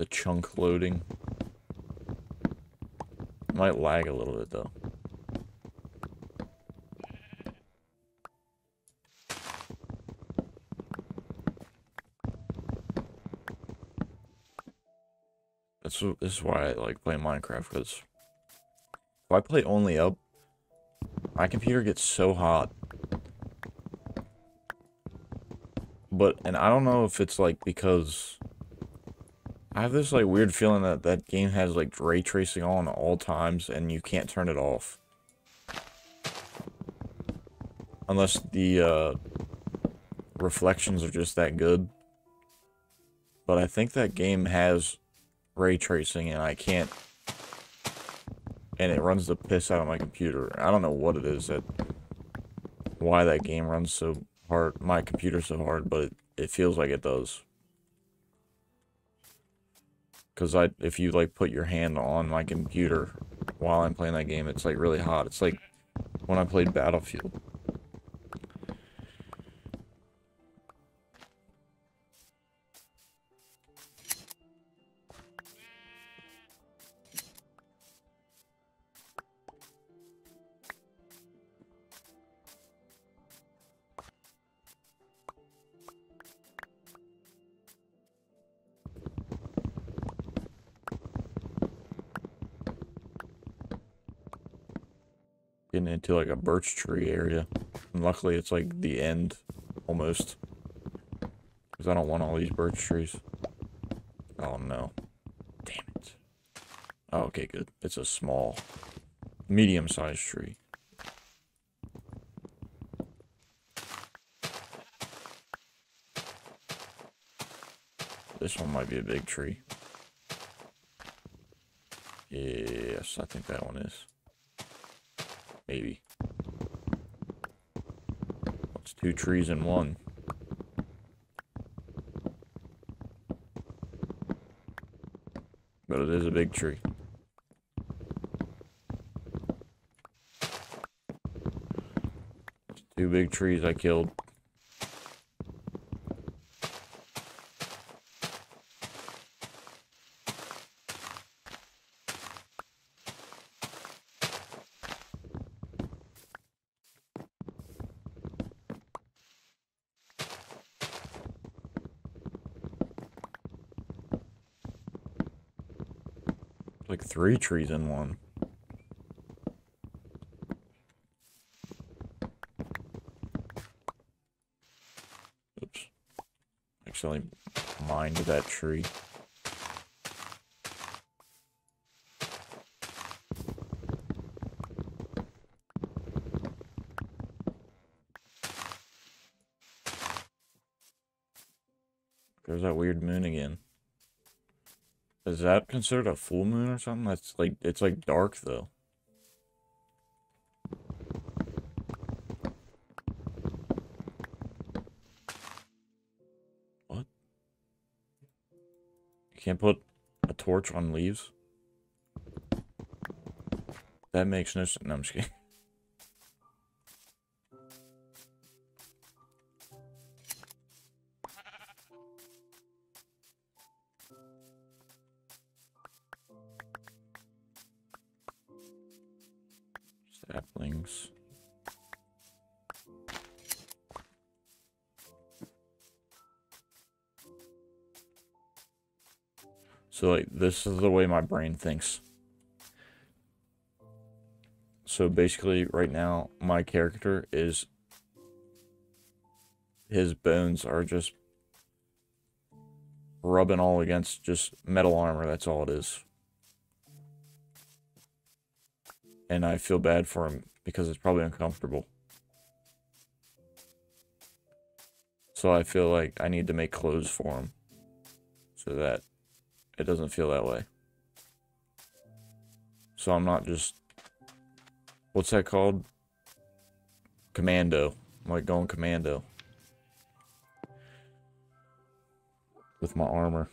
the chunk loading. Might lag a little bit though. That's this is why I like playing Minecraft because if I play only up, my computer gets so hot. But and I don't know if it's like because I have this like weird feeling that that game has like ray tracing on at all times and you can't turn it off. Unless the uh, reflections are just that good. But I think that game has ray tracing and I can't and it runs the piss out of my computer. I don't know what it is that why that game runs so hard my computer so hard, but it, it feels like it does. Cause I if you like put your hand on my computer while I'm playing that game, it's like really hot. It's like when I played Battlefield. Into like a birch tree area. And luckily it's like the end almost. Because I don't want all these birch trees. Oh no. Damn it. Oh, okay, good. It's a small, medium-sized tree. This one might be a big tree. Yes, I think that one is. Maybe. It's two trees in one. But it is a big tree. two big trees I killed. Like three trees in one. Oops. Accidentally mined that tree. Is that considered a full moon or something? That's like, it's like dark though. What? You can't put a torch on leaves? That makes no sense. No, I'm just kidding. So like this is the way my brain thinks. So basically right now my character is his bones are just rubbing all against just metal armor, that's all it is. And I feel bad for him because it's probably uncomfortable. So I feel like I need to make clothes for him so that it doesn't feel that way. So I'm not just what's that called? Commando. I'm like going commando. With my armor.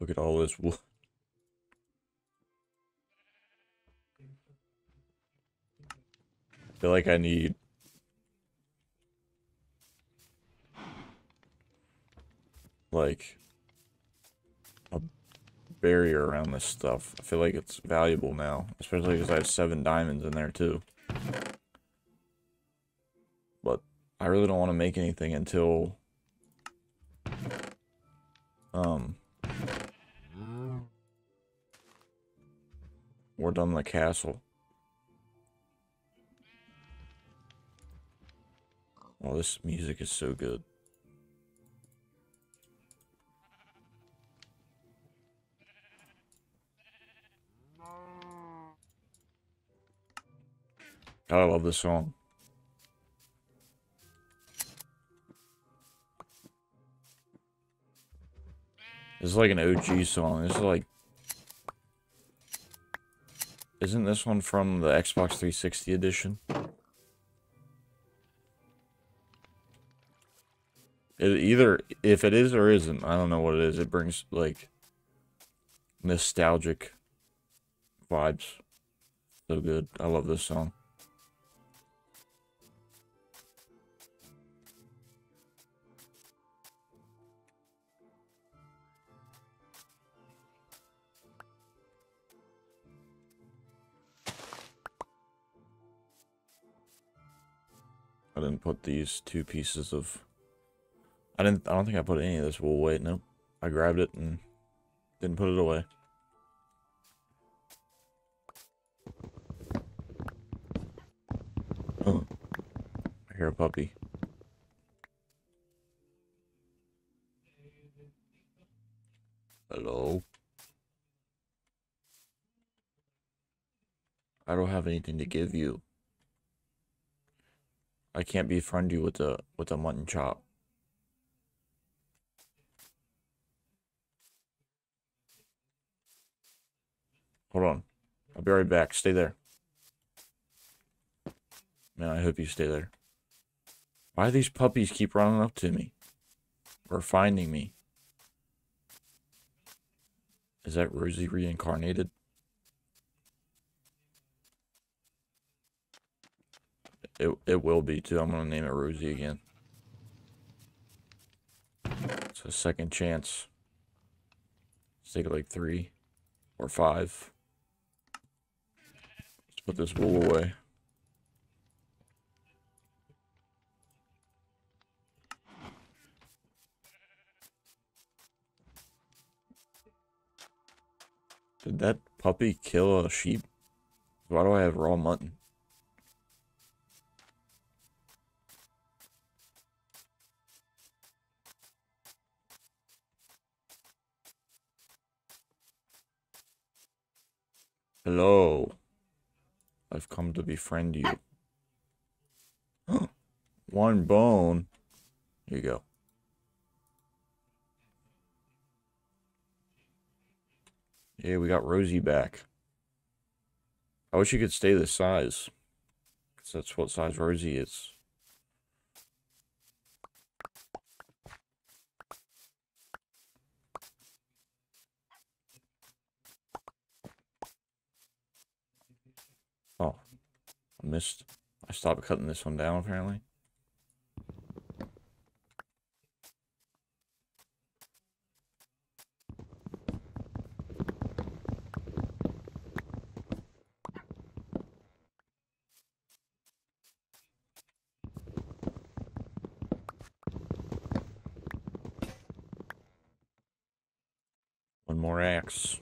Look at all this wood. I feel like I need like a barrier around this stuff. I feel like it's valuable now, especially because I have seven diamonds in there too. But I really don't want to make anything until um we're done the castle. Oh, this music is so good. God, I love this song. This is like an OG song. This is like... Isn't this one from the Xbox 360 edition? It either, if it is or isn't, I don't know what it is. It brings, like, nostalgic vibes. So good. I love this song. I didn't put these two pieces of... I didn't. I don't think I put any of this wool away. Nope. I grabbed it and didn't put it away. Oh. I hear a puppy. Hello? I don't have anything to give you. I can't befriend you with a with a mutton chop. Hold on. I'll be right back. Stay there. Man, I hope you stay there. Why do these puppies keep running up to me? Or finding me? Is that Rosie reincarnated? It, it will be too. I'm going to name it Rosie again. It's a second chance. Let's take like three or five. Let's put this wool away. Did that puppy kill a sheep? Why do I have raw mutton? Hello. I've come to befriend you. One bone. Here you go. Yeah, we got Rosie back. I wish you could stay this size. Because that's what size Rosie is. Oh, I missed. I stopped cutting this one down apparently. One more axe.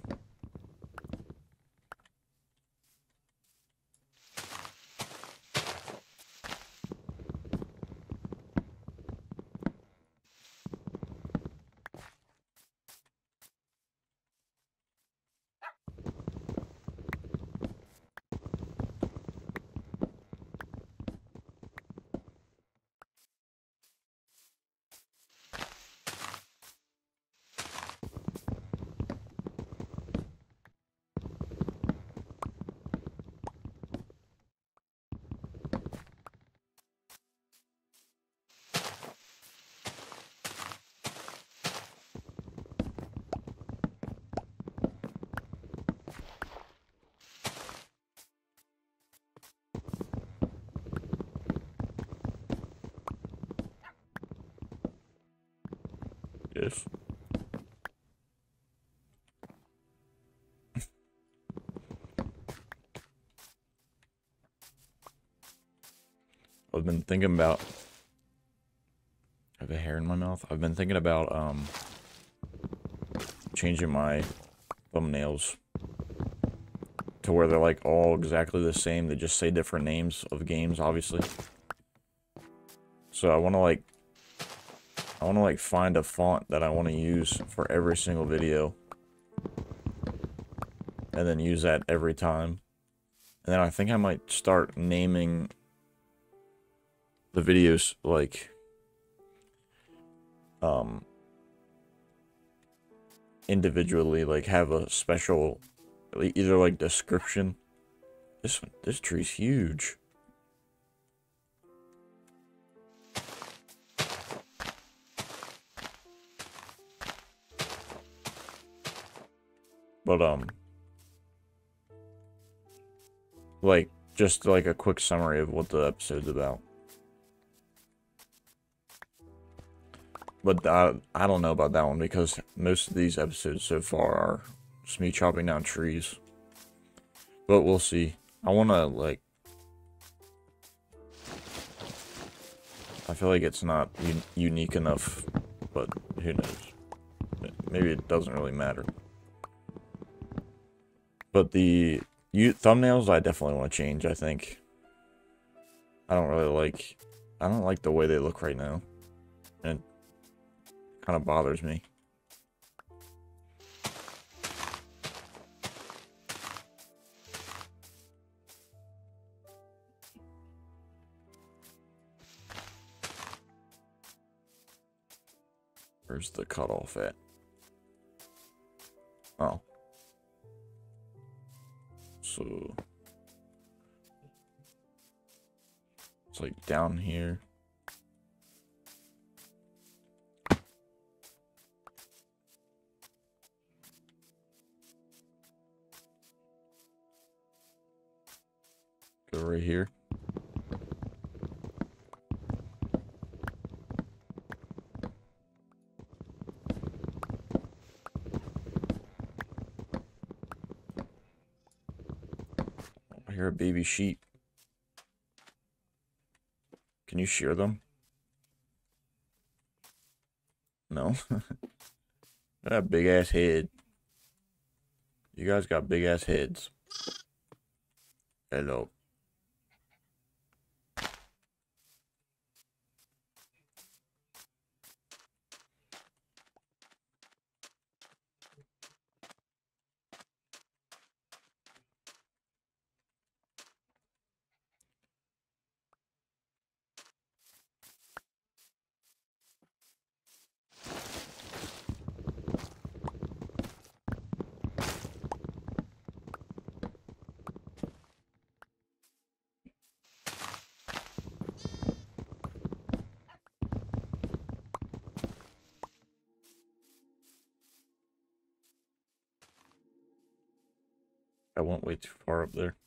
I've been thinking about I have a hair in my mouth. I've been thinking about um changing my thumbnails to where they're like all exactly the same. They just say different names of games, obviously. So I want to like I want to like find a font that I want to use for every single video. And then use that every time. And then I think I might start naming the videos like um individually like have a special either like description this this tree's huge but um like just like a quick summary of what the episode's about But I, I don't know about that one because most of these episodes so far are just me chopping down trees. But we'll see. I want to, like... I feel like it's not un unique enough, but who knows. Maybe it doesn't really matter. But the you, thumbnails, I definitely want to change, I think. I don't really like... I don't like the way they look right now. And kind of bothers me. Where's the cutoff at? Oh. So... It's like down here. Go right here. Baby sheep. Can you shear them? No. that big ass head. You guys got big ass heads. Hello. I went way too far up there.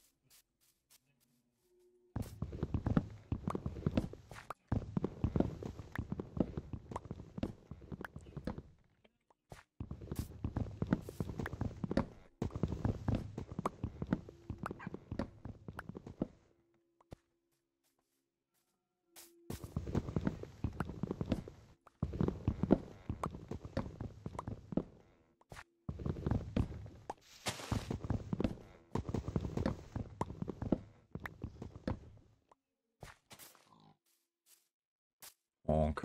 Honk.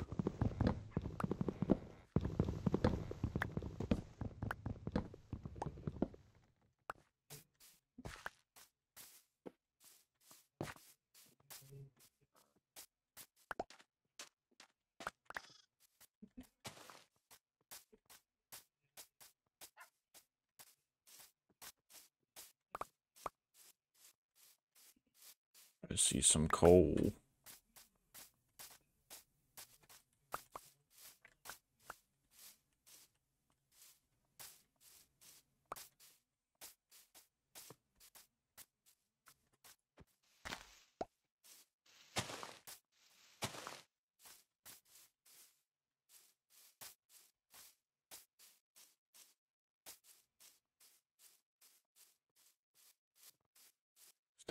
I see some coal.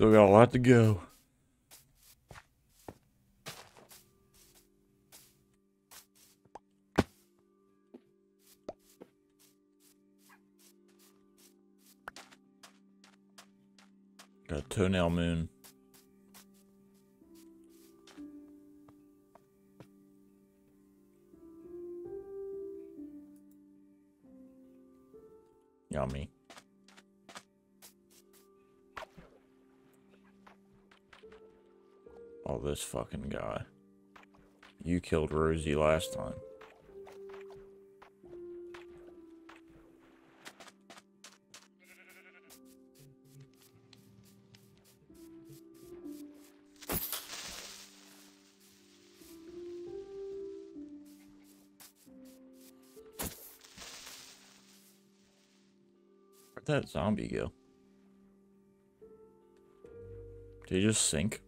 Still got a lot to go. Got a toenail moon. This fucking guy. You killed Rosie last time. Where'd that zombie go? Did he just sink?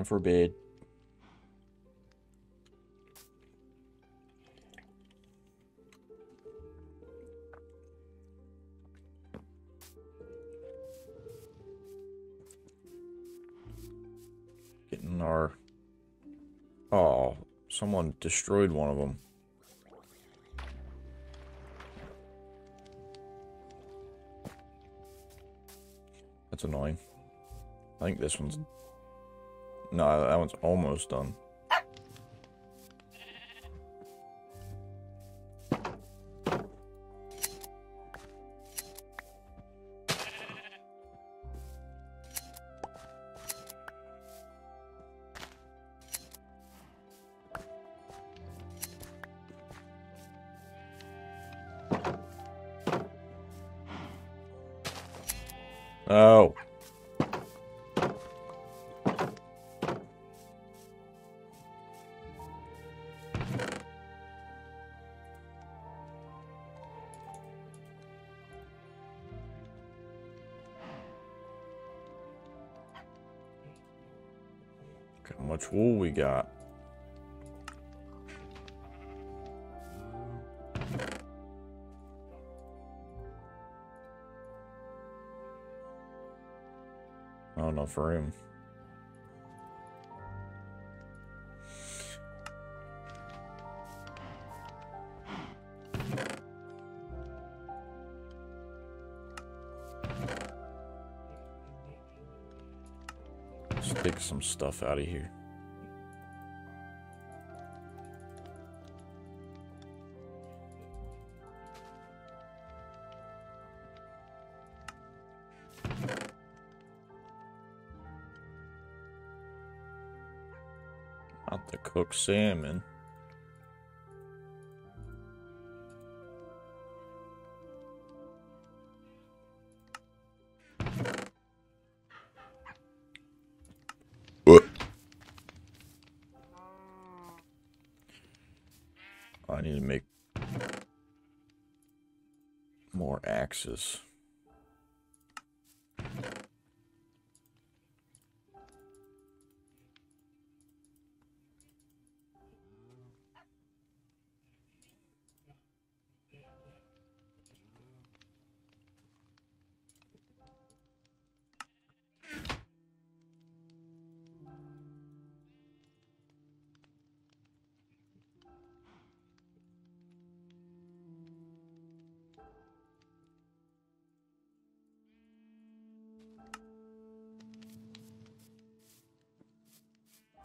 Time for bed. Getting our... Oh, someone destroyed one of them. That's annoying. I think this one's... No, that one's almost done. Oh. Wool we got. Enough room. Take some stuff out of here. Cooked salmon. I need to make more axes.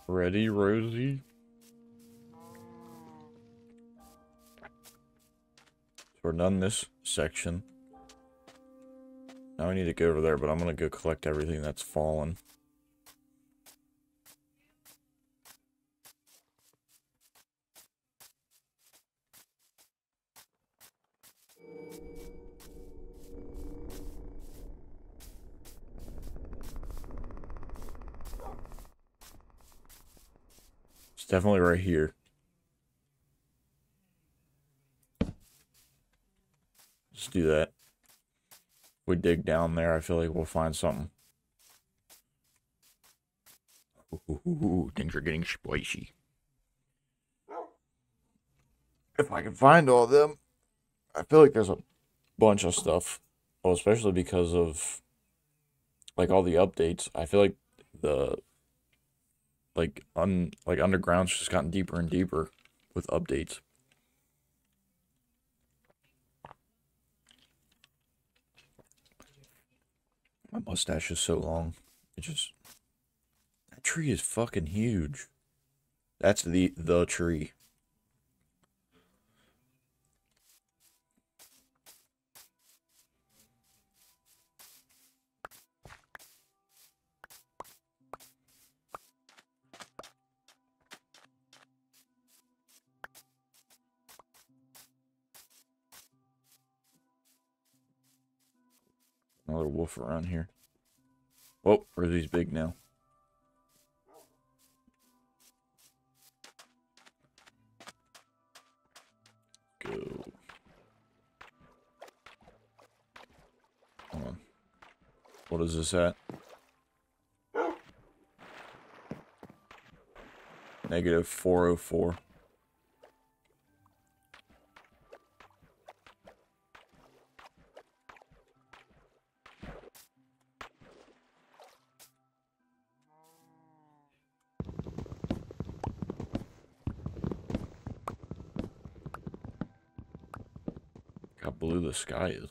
Ready, Rosie? So We're done this section. Now I need to go over there, but I'm gonna go collect everything that's fallen. Definitely right here. Let's do that. we dig down there, I feel like we'll find something. Ooh, things are getting spicy. If I can find all of them, I feel like there's a bunch of stuff. Well, especially because of like all the updates. I feel like the like un like underground's just gotten deeper and deeper with updates. My mustache is so long. It just that tree is fucking huge. That's the the tree. Another wolf around here. Whoa, are these big now? Go. Hold on. What is this at? Negative 404. Sky is.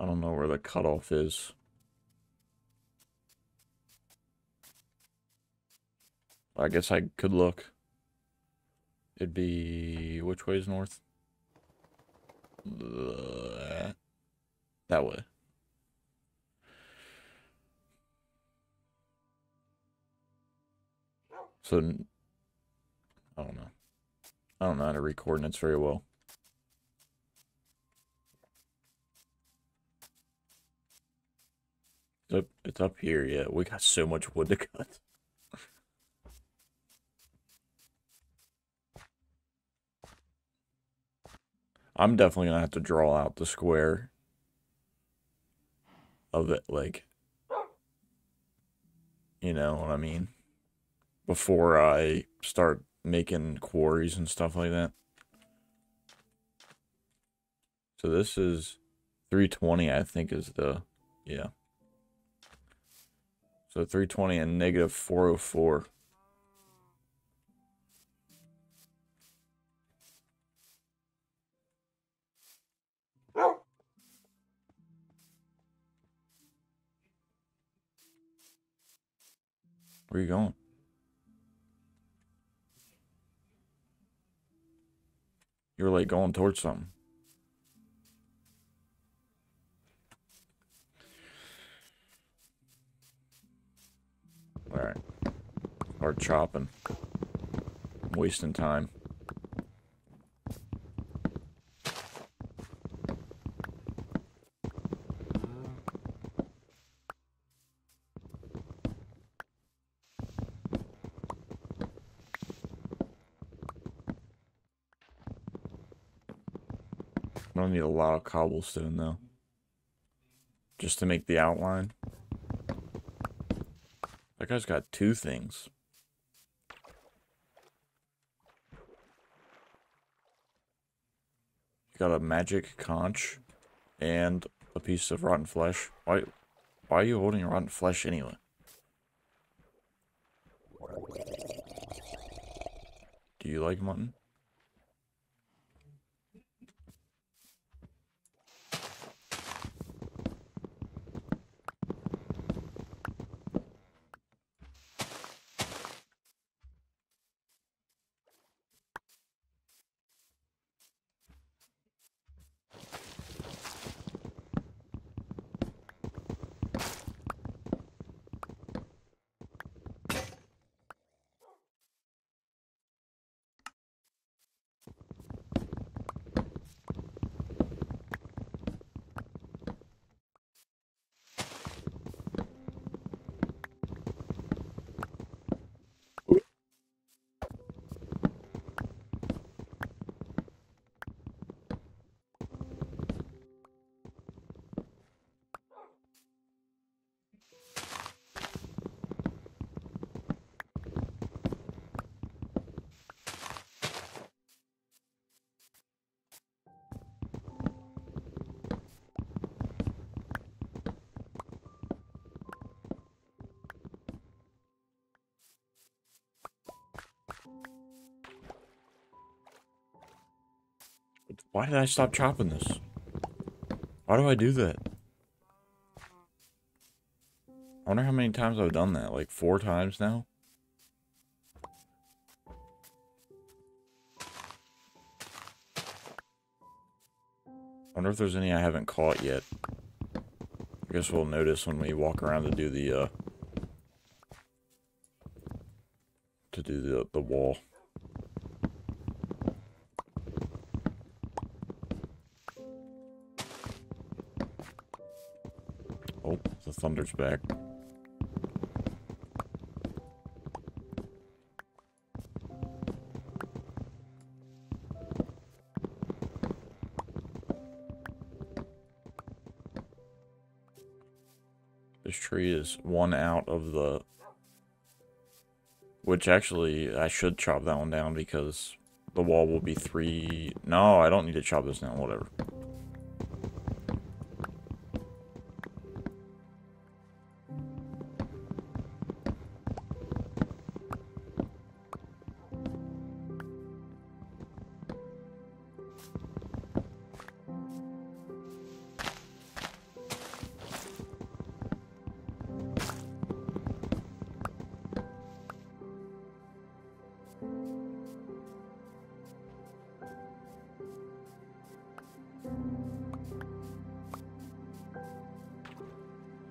I don't know where the cutoff is. I guess I could look. It'd be which way is north? That way. So I don't know. I don't know how to read coordinates very well. It's up, it's up here, yeah. We got so much wood to cut. I'm definitely gonna have to draw out the square of it, like, you know what I mean? Before I start making quarries and stuff like that. So this is 320, I think, is the, yeah. So 320 and negative 404. Where are you going? You were like going towards something. Alright. Hard chopping. I'm wasting time. Gonna need a lot of cobblestone though. Just to make the outline. That guy's got two things. You got a magic conch and a piece of rotten flesh. Why why are you holding rotten flesh anyway? Do you like mutton? Why did I stop chopping this? Why do I do that? I wonder how many times I've done that. Like four times now? I wonder if there's any I haven't caught yet. I guess we'll notice when we walk around to do the, uh... To do the, the wall. Thunder's back. This tree is one out of the... Which actually, I should chop that one down because the wall will be three... No, I don't need to chop this down, whatever.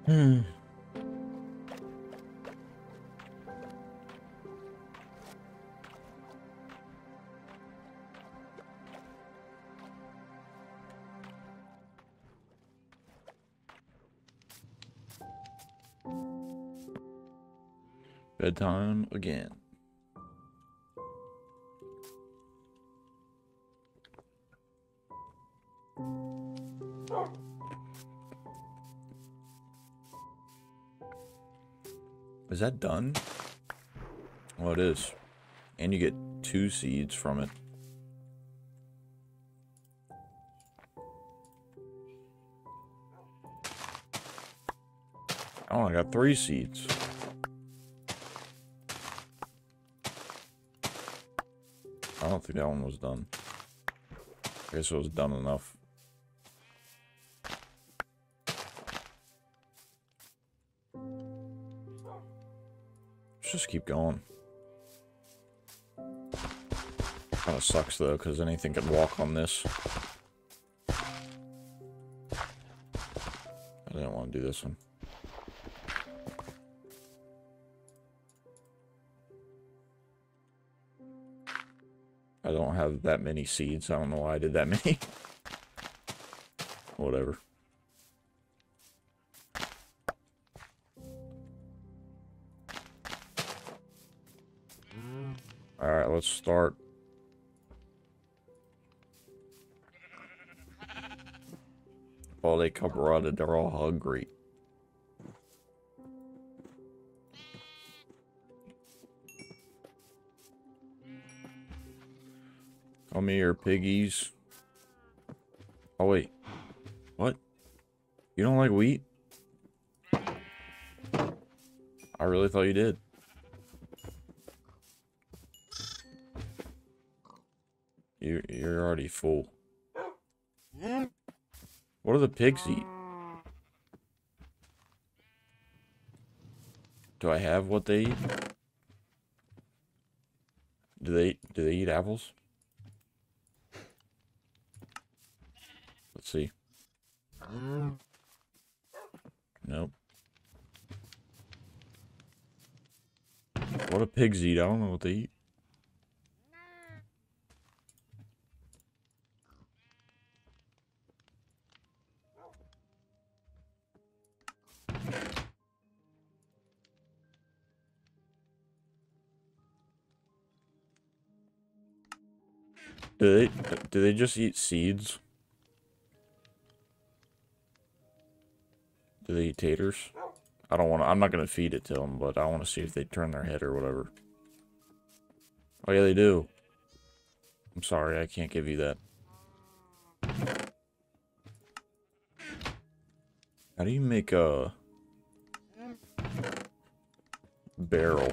Hmm. Bedtime again. Is that done? Well, it is. And you get two seeds from it. Oh, I got three seeds. I don't think that one was done. I guess it was done enough. Keep going. Kind of sucks though, because anything can walk on this. I didn't want to do this one. I don't have that many seeds. I don't know why I did that many. Whatever. Let's start. Oh, they come running, they're all hungry. Come here, piggies. Oh, wait. What? You don't like wheat? I really thought you did. You, you're already full. Hmm? What do the pigs eat? Do I have what they eat? Do they do they eat apples? Let's see. Nope. What do pigs eat? I don't know what they eat. Do they do they just eat seeds? Do they eat taters? I don't want to. I'm not gonna feed it to them, but I want to see if they turn their head or whatever. Oh yeah, they do. I'm sorry, I can't give you that. How do you make a barrel?